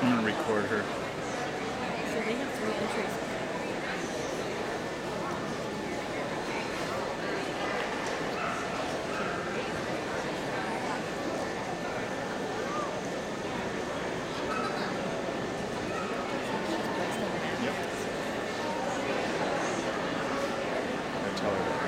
I'm gonna record her. So they have three entries. Yep. I tell her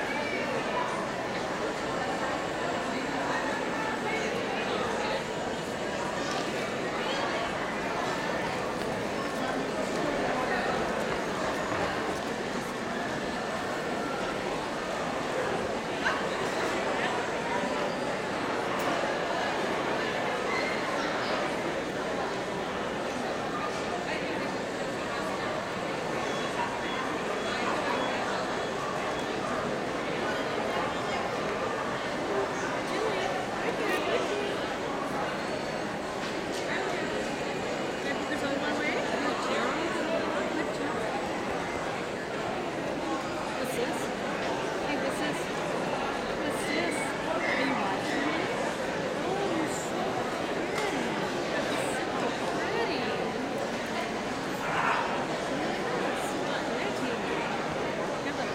What's this? Hey, what's this? What's this? Are you watching me? Oh, you're so pretty. So pretty. Yes, so pretty. Have a-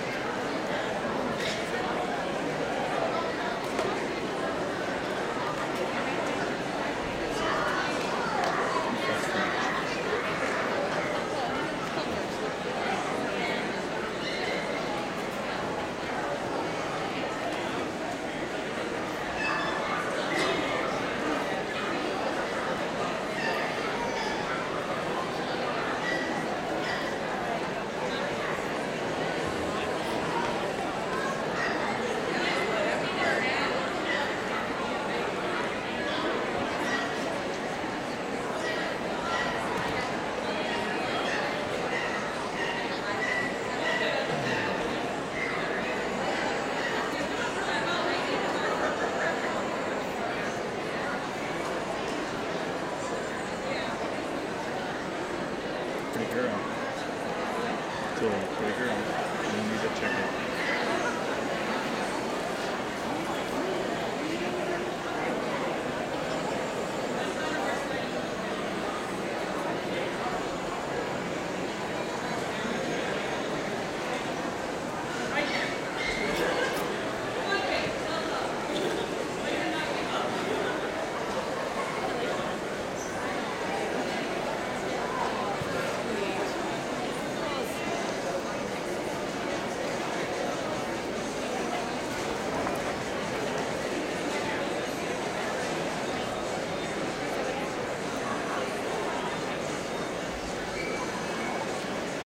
Pretty girl. So, pretty girl. You need to check it.